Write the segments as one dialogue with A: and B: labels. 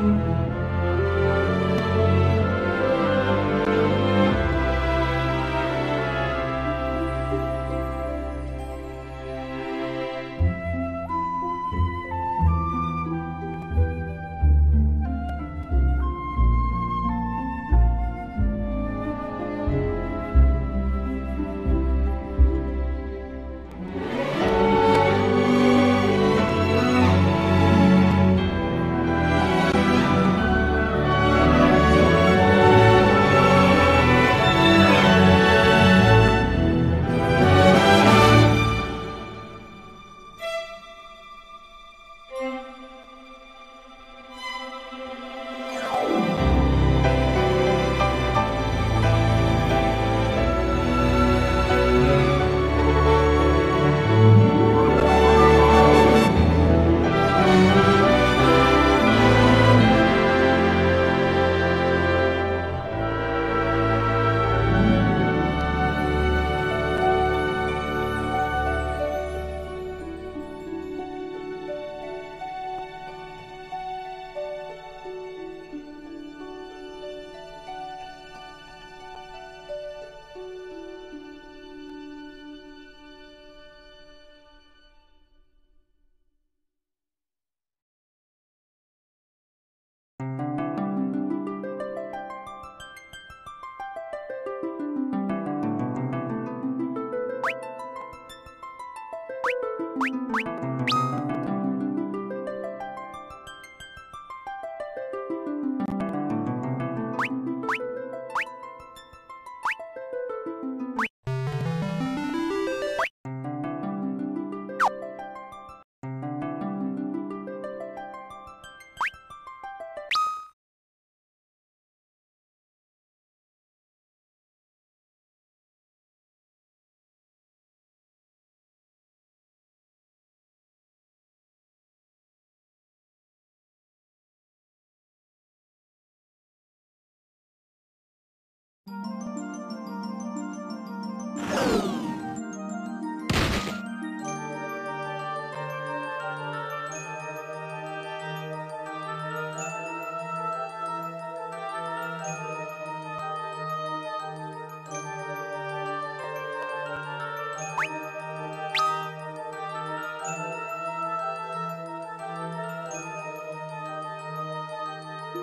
A: Thank you. Thank you.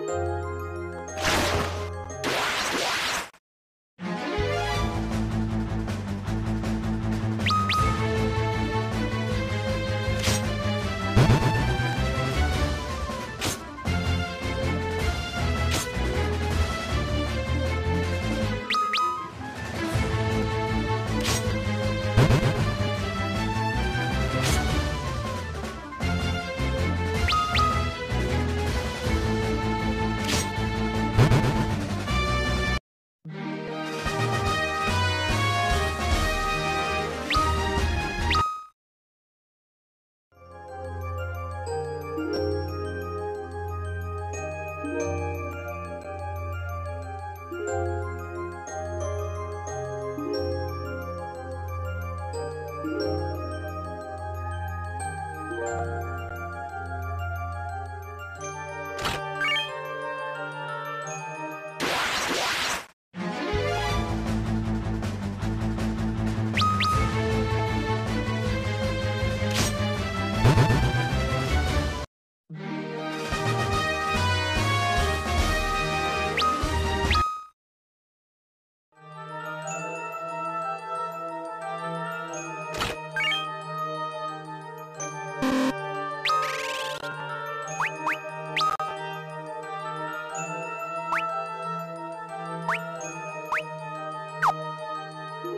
A: Música